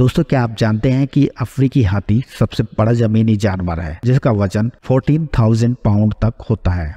दोस्तों क्या आप जानते हैं कि अफ्रीकी हाथी सबसे बड़ा जमीनी जानवर है जिसका वज़न 14,000 पाउंड तक होता है।